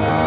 Bye.